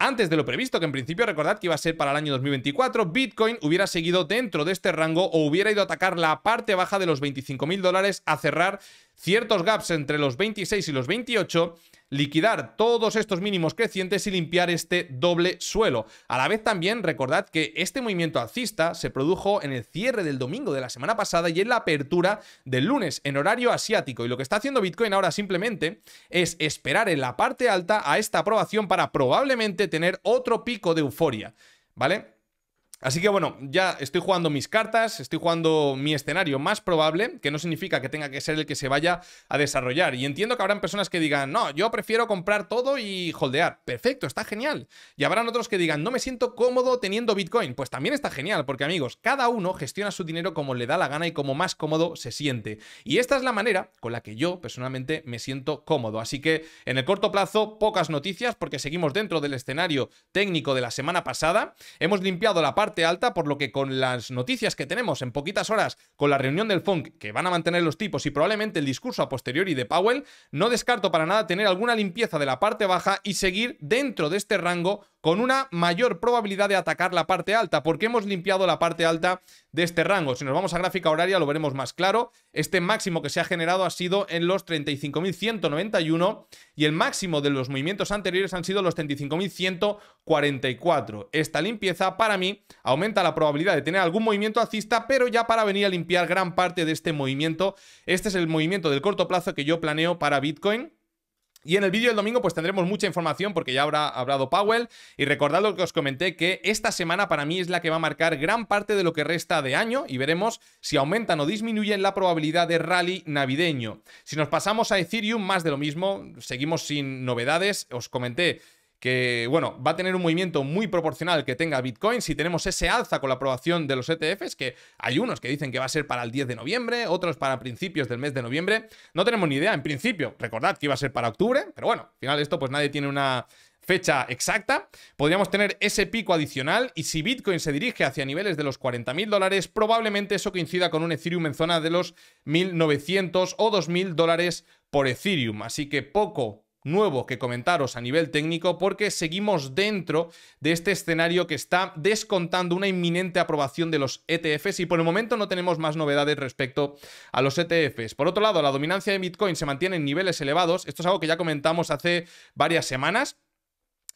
antes de lo previsto, que en principio recordad que iba a ser para el año 2024, Bitcoin hubiera seguido dentro de este rango o hubiera ido a atacar la parte baja de los 25.000 dólares a cerrar ciertos gaps entre los 26 y los 28 liquidar todos estos mínimos crecientes y limpiar este doble suelo. A la vez también recordad que este movimiento alcista se produjo en el cierre del domingo de la semana pasada y en la apertura del lunes en horario asiático. Y lo que está haciendo Bitcoin ahora simplemente es esperar en la parte alta a esta aprobación para probablemente tener otro pico de euforia. ¿Vale? Así que bueno, ya estoy jugando mis cartas, estoy jugando mi escenario más probable, que no significa que tenga que ser el que se vaya a desarrollar. Y entiendo que habrán personas que digan, no, yo prefiero comprar todo y holdear. Perfecto, está genial. Y habrán otros que digan, no me siento cómodo teniendo Bitcoin. Pues también está genial, porque amigos, cada uno gestiona su dinero como le da la gana y como más cómodo se siente. Y esta es la manera con la que yo personalmente me siento cómodo. Así que en el corto plazo, pocas noticias, porque seguimos dentro del escenario técnico de la semana pasada. Hemos limpiado la parte alta, por lo que con las noticias que tenemos en poquitas horas, con la reunión del FONC, que van a mantener los tipos y probablemente el discurso a posteriori de Powell, no descarto para nada tener alguna limpieza de la parte baja y seguir dentro de este rango con una mayor probabilidad de atacar la parte alta, porque hemos limpiado la parte alta de este rango. Si nos vamos a gráfica horaria lo veremos más claro. Este máximo que se ha generado ha sido en los 35.191 y el máximo de los movimientos anteriores han sido los 35.144. Esta limpieza para mí aumenta la probabilidad de tener algún movimiento alcista, pero ya para venir a limpiar gran parte de este movimiento. Este es el movimiento del corto plazo que yo planeo para Bitcoin. Y en el vídeo del domingo pues tendremos mucha información porque ya habrá hablado Powell. Y recordad lo que os comenté que esta semana para mí es la que va a marcar gran parte de lo que resta de año y veremos si aumentan o disminuyen la probabilidad de rally navideño. Si nos pasamos a Ethereum, más de lo mismo, seguimos sin novedades, os comenté que, bueno, va a tener un movimiento muy proporcional que tenga Bitcoin. Si tenemos ese alza con la aprobación de los ETFs, que hay unos que dicen que va a ser para el 10 de noviembre, otros para principios del mes de noviembre, no tenemos ni idea. En principio, recordad que iba a ser para octubre, pero bueno, al final esto pues nadie tiene una fecha exacta, podríamos tener ese pico adicional y si Bitcoin se dirige hacia niveles de los 40.000 dólares, probablemente eso coincida con un Ethereum en zona de los 1.900 o 2.000 dólares por Ethereum. Así que poco nuevo que comentaros a nivel técnico porque seguimos dentro de este escenario que está descontando una inminente aprobación de los ETFs y por el momento no tenemos más novedades respecto a los ETFs. Por otro lado, la dominancia de Bitcoin se mantiene en niveles elevados. Esto es algo que ya comentamos hace varias semanas.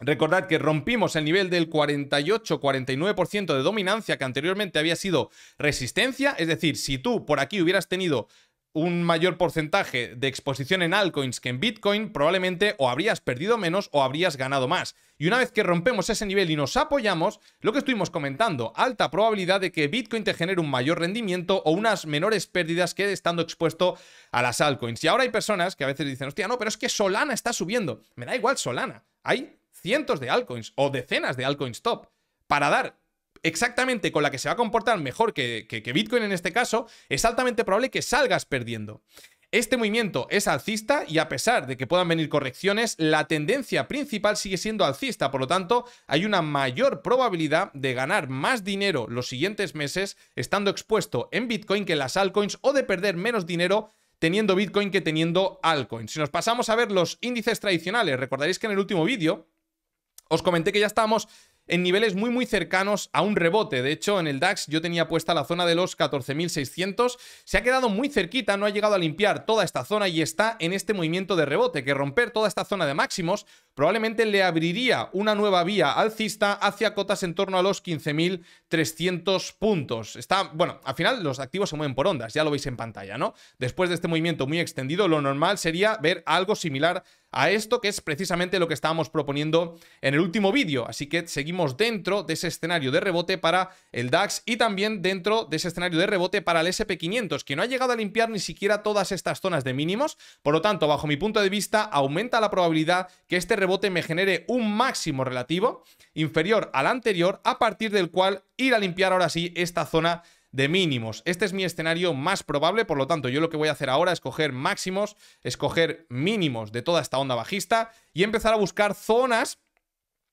Recordad que rompimos el nivel del 48-49% de dominancia que anteriormente había sido resistencia, es decir, si tú por aquí hubieras tenido un mayor porcentaje de exposición en altcoins que en Bitcoin, probablemente o habrías perdido menos o habrías ganado más. Y una vez que rompemos ese nivel y nos apoyamos, lo que estuvimos comentando, alta probabilidad de que Bitcoin te genere un mayor rendimiento o unas menores pérdidas que estando expuesto a las altcoins. Y ahora hay personas que a veces dicen, hostia, no, pero es que Solana está subiendo. Me da igual Solana. Hay cientos de altcoins o decenas de altcoins top para dar exactamente con la que se va a comportar mejor que, Bitcoin en este caso, es altamente probable que salgas perdiendo. Este movimiento es alcista y a pesar de que puedan venir correcciones, la tendencia principal sigue siendo alcista, por lo tanto hay una mayor probabilidad de ganar más dinero los siguientes meses estando expuesto en Bitcoin que en las altcoins o de perder menos dinero teniendo Bitcoin que teniendo altcoins. Si nos pasamos a ver los índices tradicionales, recordaréis que en el último vídeo os comenté que ya estábamos en niveles muy muy cercanos a un rebote. De hecho, en el DAX yo tenía puesta la zona de los 14.600. Se ha quedado muy cerquita, no ha llegado a limpiar toda esta zona y está en este movimiento de rebote, que romper toda esta zona de máximos probablemente le abriría una nueva vía alcista hacia cotas en torno a los 15.300 puntos. Está, bueno, al final los activos se mueven por ondas, ya lo veis en pantalla, ¿no? Después de este movimiento muy extendido, lo normal sería ver algo similar a esto, que es precisamente lo que estábamos proponiendo en el último vídeo. Así que seguimos dentro de ese escenario de rebote para el DAX y también dentro de ese escenario de rebote para el SP500, que no ha llegado a limpiar ni siquiera todas estas zonas de mínimos. Por lo tanto, bajo mi punto de vista, aumenta la probabilidad que este rebote me genere un máximo relativo inferior al anterior, a partir del cual ir a limpiar ahora sí esta zona de mínimos. Este es mi escenario más probable, por lo tanto yo lo que voy a hacer ahora es coger máximos, escoger mínimos de toda esta onda bajista y empezar a buscar zonas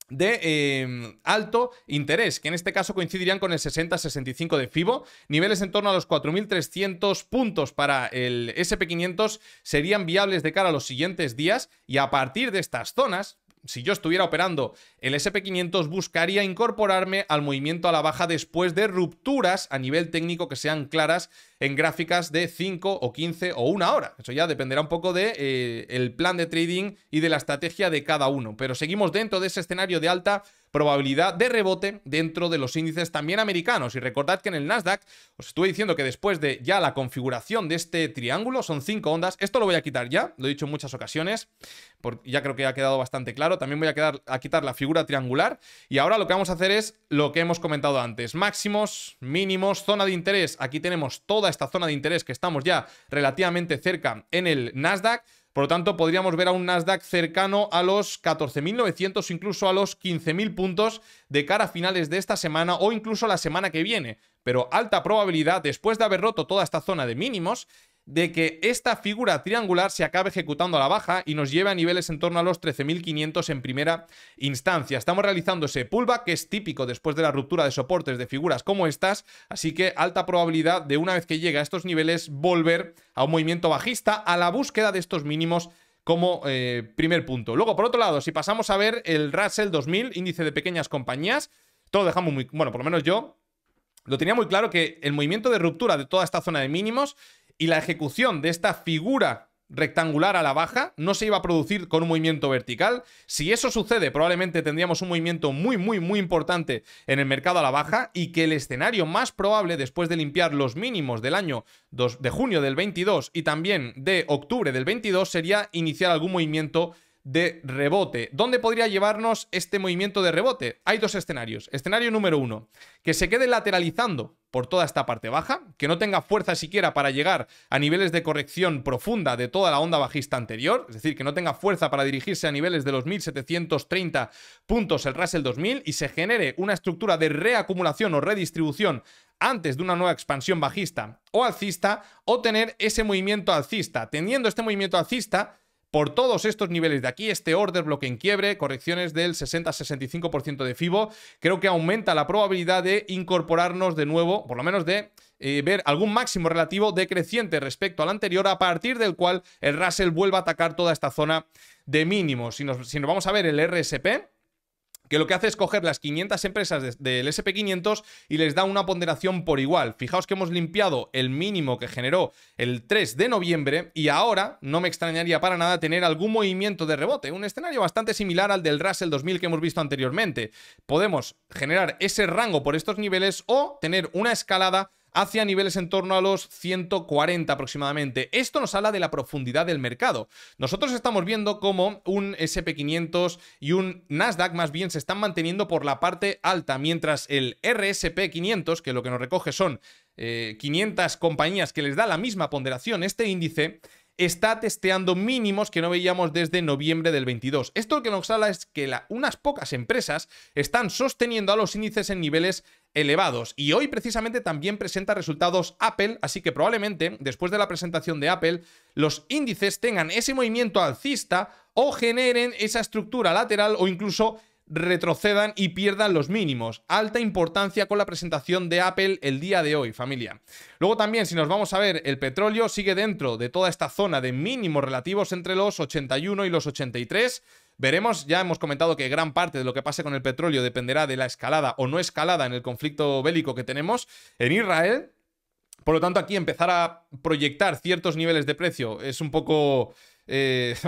de em, alto interés, que en este caso coincidirían con el 60-65 de FIBO. Niveles en torno a los 4.300 puntos para el SP500 serían viables de cara a los siguientes días y a partir de estas zonas, si yo estuviera operando el SP500, buscaría incorporarme al movimiento a la baja después de rupturas a nivel técnico que sean claras en gráficas de 5 o 15 o una hora. Eso ya dependerá un poco del de, eh, plan de trading y de la estrategia de cada uno. Pero seguimos dentro de ese escenario de alta probabilidad de rebote dentro de los índices también americanos. Y recordad que en el Nasdaq os estuve diciendo que después de ya la configuración de este triángulo, son cinco ondas, esto lo voy a quitar ya, lo he dicho en muchas ocasiones, porque ya creo que ha quedado bastante claro. También voy a, quedar, a quitar la figura triangular. Y ahora lo que vamos a hacer es lo que hemos comentado antes. Máximos, mínimos, zona de interés. Aquí tenemos toda esta zona de interés que estamos ya relativamente cerca en el Nasdaq. Por lo tanto, podríamos ver a un Nasdaq cercano a los 14.900, incluso a los 15.000 puntos de cara a finales de esta semana o incluso la semana que viene. Pero alta probabilidad, después de haber roto toda esta zona de mínimos, de que esta figura triangular se acabe ejecutando a la baja y nos lleve a niveles en torno a los 13.500 en primera instancia. Estamos realizando ese pullback que es típico después de la ruptura de soportes de figuras como estas, así que alta probabilidad de una vez que llegue a estos niveles volver a un movimiento bajista a la búsqueda de estos mínimos como eh, primer punto. Luego, por otro lado, si pasamos a ver el Russell 2000, índice de pequeñas compañías, todo dejamos muy, bueno, por lo menos yo lo tenía muy claro que el movimiento de ruptura de toda esta zona de mínimos y la ejecución de esta figura rectangular a la baja no se iba a producir con un movimiento vertical. Si eso sucede, probablemente tendríamos un movimiento muy, muy, muy importante en el mercado a la baja y que el escenario más probable después de limpiar los mínimos del año de junio del 22 y también de octubre del 22 sería iniciar algún movimiento de rebote. ¿Dónde podría llevarnos este movimiento de rebote? Hay dos escenarios. Escenario número uno, que se quede lateralizando por toda esta parte baja, que no tenga fuerza siquiera para llegar a niveles de corrección profunda de toda la onda bajista anterior, es decir, que no tenga fuerza para dirigirse a niveles de los 1730 puntos el Russell 2000 y se genere una estructura de reacumulación o redistribución antes de una nueva expansión bajista o alcista, o tener ese movimiento alcista. Teniendo este movimiento alcista, por todos estos niveles de aquí, este order bloque en quiebre, correcciones del 60-65% de FIBO, creo que aumenta la probabilidad de incorporarnos de nuevo, por lo menos de eh, ver algún máximo relativo decreciente respecto al anterior, a partir del cual el Russell vuelva a atacar toda esta zona de mínimos. Si nos, si nos vamos a ver el RSP, que lo que hace es coger las 500 empresas del SP500 y les da una ponderación por igual. Fijaos que hemos limpiado el mínimo que generó el 3 de noviembre y ahora no me extrañaría para nada tener algún movimiento de rebote, un escenario bastante similar al del Russell 2000 que hemos visto anteriormente. Podemos generar ese rango por estos niveles o tener una escalada hacia niveles en torno a los 140 aproximadamente. Esto nos habla de la profundidad del mercado. Nosotros estamos viendo cómo un SP500 y un Nasdaq más bien se están manteniendo por la parte alta, mientras el RSP500, que lo que nos recoge son 500 eh, compañías que les da la misma ponderación este índice, está testeando mínimos que no veíamos desde noviembre del 22. Esto lo que nos habla es que unas pocas empresas están sosteniendo a los índices en niveles elevados. Y hoy precisamente también presenta resultados Apple, así que probablemente después de la presentación de Apple, los índices tengan ese movimiento alcista o generen esa estructura lateral o incluso retrocedan y pierdan los mínimos. Alta importancia con la presentación de Apple el día de hoy, familia. Luego también, si nos vamos a ver, el petróleo sigue dentro de toda esta zona de mínimos relativos entre los 81 y los 83. Veremos, ya hemos comentado que gran parte de lo que pase con el petróleo dependerá de la escalada o no escalada en el conflicto bélico que tenemos en Israel. Por lo tanto, aquí empezar a proyectar ciertos niveles de precio es un poco... Eh,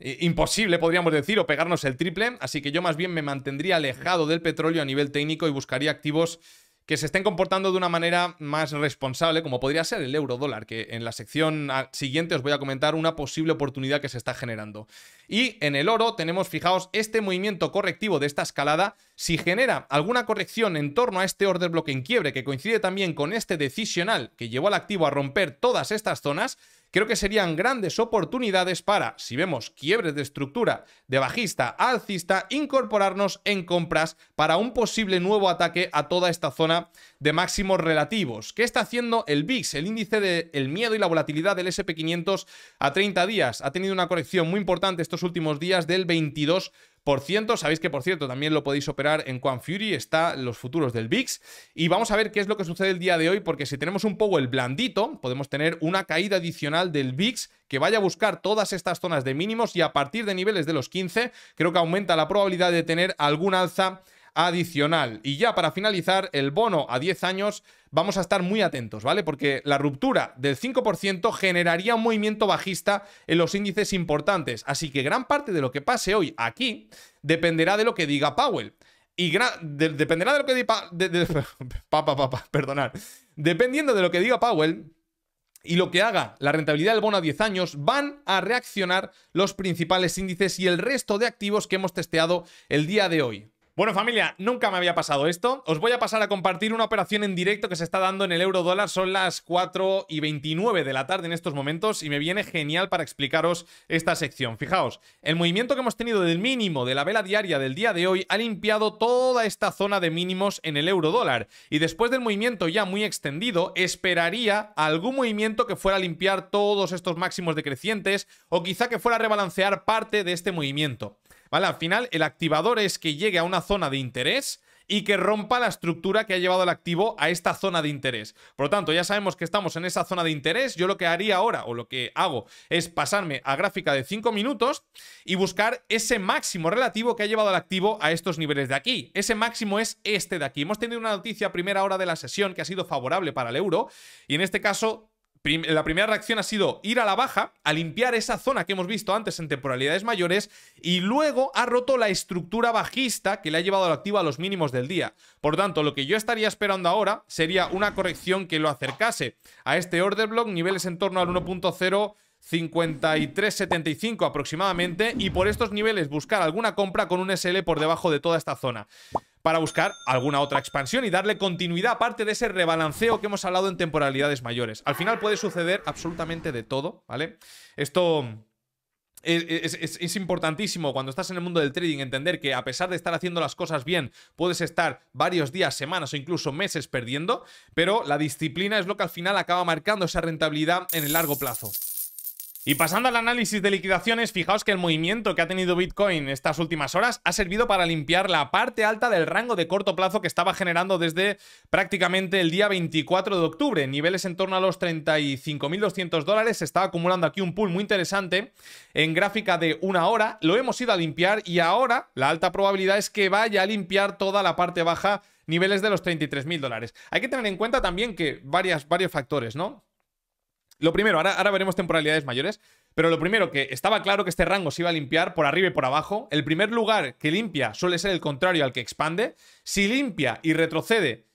imposible, podríamos decir, o pegarnos el triple, así que yo más bien me mantendría alejado del petróleo a nivel técnico y buscaría activos que se estén comportando de una manera más responsable, como podría ser el euro dólar, que en la sección siguiente os voy a comentar una posible oportunidad que se está generando. Y en el oro tenemos, fijaos, este movimiento correctivo de esta escalada, si genera alguna corrección en torno a este order block en quiebre, que coincide también con este decisional que llevó al activo a romper todas estas zonas, creo que serían grandes oportunidades para, si vemos quiebres de estructura de bajista a alcista, incorporarnos en compras para un posible nuevo ataque a toda esta zona de máximos relativos. ¿Qué está haciendo el VIX, el índice del miedo y la volatilidad del SP500 a 30 días? Ha tenido una corrección muy importante estos últimos días del 22%. Sabéis que, por cierto, también lo podéis operar en Quan Fury, está los futuros del VIX. Y vamos a ver qué es lo que sucede el día de hoy, porque si tenemos un poco el blandito, podemos tener una caída adicional del VIX que vaya a buscar todas estas zonas de mínimos y a partir de niveles de los 15, creo que aumenta la probabilidad de tener algún alza adicional. Y ya para finalizar, el bono a 10 años vamos a estar muy atentos, ¿vale? Porque la ruptura del 5% generaría un movimiento bajista en los índices importantes. Así que gran parte de lo que pase hoy aquí dependerá de lo que diga Powell. Y dependerá de lo que diga... Dependiendo de lo que diga Powell, y lo que haga la rentabilidad del bono a 10 años, van a reaccionar los principales índices y el resto de activos que hemos testeado el día de hoy. Bueno familia, nunca me había pasado esto. Os voy a pasar a compartir una operación en directo que se está dando en el euro dólar. Son las 4 y 29 de la tarde en estos momentos y me viene genial para explicaros esta sección. Fijaos, el movimiento que hemos tenido del mínimo de la vela diaria del día de hoy ha limpiado toda esta zona de mínimos en el euro dólar. Y después del movimiento ya muy extendido, esperaría algún movimiento que fuera a limpiar todos estos máximos decrecientes o quizá que fuera a rebalancear parte de este movimiento. Al final, el activador es que llegue a una zona de interés y que rompa la estructura que ha llevado el activo a esta zona de interés. Por lo tanto, ya sabemos que estamos en esa zona de interés. Yo lo que haría ahora, o lo que hago, es pasarme a gráfica de 5 minutos y buscar ese máximo relativo que ha llevado al activo a estos niveles de aquí. Ese máximo es este de aquí. Hemos tenido una noticia a primera hora de la sesión que ha sido favorable para el euro y en este caso la primera reacción ha sido ir a la baja, a limpiar esa zona que hemos visto antes en temporalidades mayores y luego ha roto la estructura bajista que le ha llevado al activo a los mínimos del día. Por tanto, lo que yo estaría esperando ahora sería una corrección que lo acercase a este order block, niveles en torno al 1.0 53.75 aproximadamente y por estos niveles buscar alguna compra con un SL por debajo de toda esta zona para buscar alguna otra expansión y darle continuidad aparte de ese rebalanceo que hemos hablado en temporalidades mayores. Al final puede suceder absolutamente de todo, ¿vale? Esto... Es, importantísimo cuando estás en el mundo del trading entender que a pesar de estar haciendo las cosas bien, puedes estar varios días, semanas o incluso meses perdiendo, pero la disciplina es lo que al final acaba marcando esa rentabilidad en el largo plazo. Y pasando al análisis de liquidaciones, fijaos que el movimiento que ha tenido Bitcoin estas últimas horas ha servido para limpiar la parte alta del rango de corto plazo que estaba generando desde prácticamente el día 24 de octubre. Niveles en torno a los 35.200 dólares. Se estaba acumulando aquí un pool muy interesante en gráfica de una hora. Lo hemos ido a limpiar y ahora la alta probabilidad es que vaya a limpiar toda la parte baja niveles de los 33.000 dólares. Hay que tener en cuenta también que varias, varios factores, ¿no? Lo primero, ahora, ahora veremos temporalidades mayores, pero lo primero que estaba claro que este rango se iba a limpiar por arriba y por abajo. El primer lugar que limpia suele ser el contrario al que expande. Si limpia y retrocede,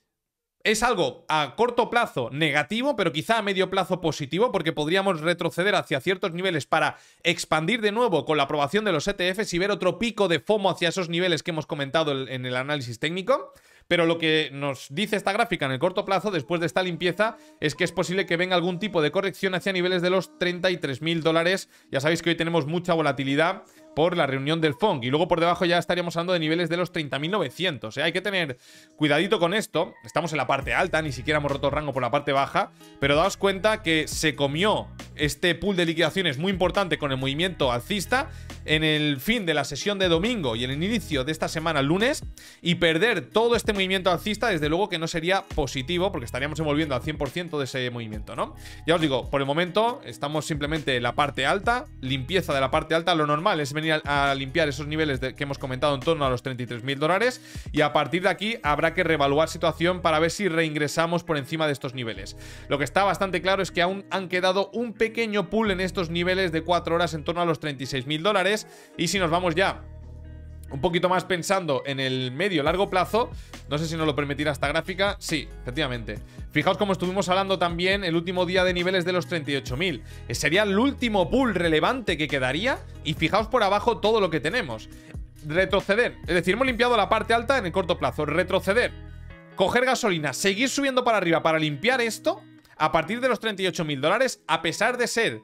es algo a corto plazo negativo, pero quizá a medio plazo positivo, porque podríamos retroceder hacia ciertos niveles para expandir de nuevo con la aprobación de los ETFs y ver otro pico de FOMO hacia esos niveles que hemos comentado en el análisis técnico. Pero lo que nos dice esta gráfica en el corto plazo, después de esta limpieza, es que es posible que venga algún tipo de corrección hacia niveles de los 33.000 dólares. Ya sabéis que hoy tenemos mucha volatilidad por la reunión del FONG. Y luego por debajo ya estaríamos hablando de niveles de los 30.900. ¿eh? Hay que tener cuidadito con esto. Estamos en la parte alta, ni siquiera hemos roto rango por la parte baja. Pero daos cuenta que se comió este pool de liquidaciones muy importante con el movimiento alcista en el fin de la sesión de domingo y en el inicio de esta semana lunes. Y perder todo este movimiento alcista, desde luego que no sería positivo porque estaríamos envolviendo al 100% de ese movimiento, ¿no? Ya os digo, por el momento estamos simplemente en la parte alta, limpieza de la parte alta. Lo normal es venir a, limpiar esos niveles que hemos comentado en torno a los 33.000 dólares y a partir de aquí habrá que reevaluar situación para ver si reingresamos por encima de estos niveles. Lo que está bastante claro es que aún han quedado un pequeño pool en estos niveles de 4 horas en torno a los 36.000 dólares y si nos vamos ya un poquito más pensando en el medio largo plazo, no sé si nos lo permitirá esta gráfica, sí, efectivamente. Fijaos como estuvimos hablando también el último día de niveles de los 38.000. Eh, sería el último pool relevante que quedaría y fijaos por abajo todo lo que tenemos. Retroceder, es decir, hemos limpiado la parte alta en el corto plazo. Retroceder, coger gasolina, seguir subiendo para arriba para limpiar esto a partir de los 38.000 dólares, a pesar de ser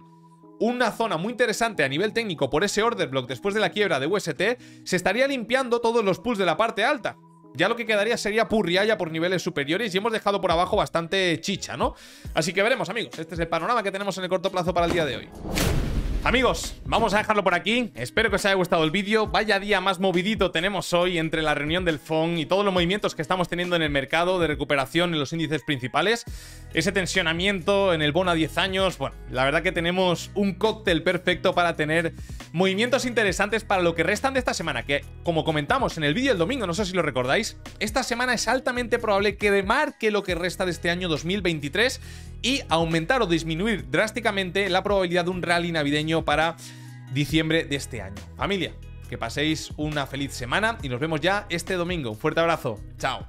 una zona muy interesante a nivel técnico por ese order block después de la quiebra de UST, se estaría limpiando todos los pools de la parte alta. Ya lo que quedaría sería purrialla por niveles superiores y hemos dejado por abajo bastante chicha, ¿no? Así que veremos, amigos. Este es el panorama que tenemos en el corto plazo para el día de hoy. Amigos, vamos a dejarlo por aquí. Espero que os haya gustado el vídeo. Vaya día más movidito tenemos hoy entre la reunión del FON y todos los movimientos que estamos teniendo en el mercado de recuperación en los índices principales. Ese tensionamiento en el bono a 10 años. Bueno, la verdad que tenemos un cóctel perfecto para tener movimientos interesantes para lo que restan de esta semana. Que, como comentamos en el vídeo del domingo, no sé si lo recordáis, esta semana es altamente probable que demarque lo que resta de este año 2023 y aumentar o disminuir drásticamente la probabilidad de un rally navideño para diciembre de este año. Familia, que paséis una feliz semana y nos vemos ya este domingo. Un fuerte abrazo. Chao.